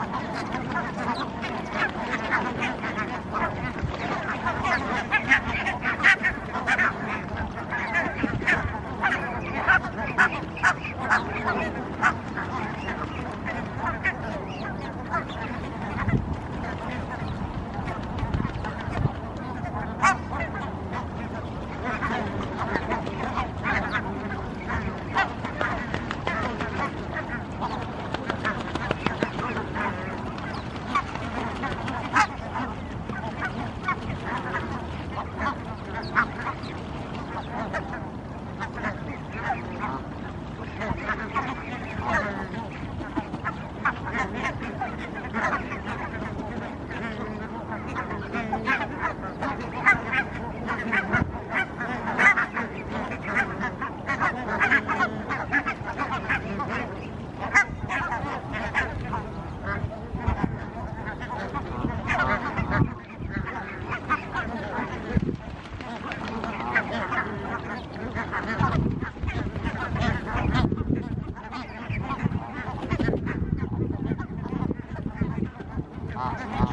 Thank you. 啊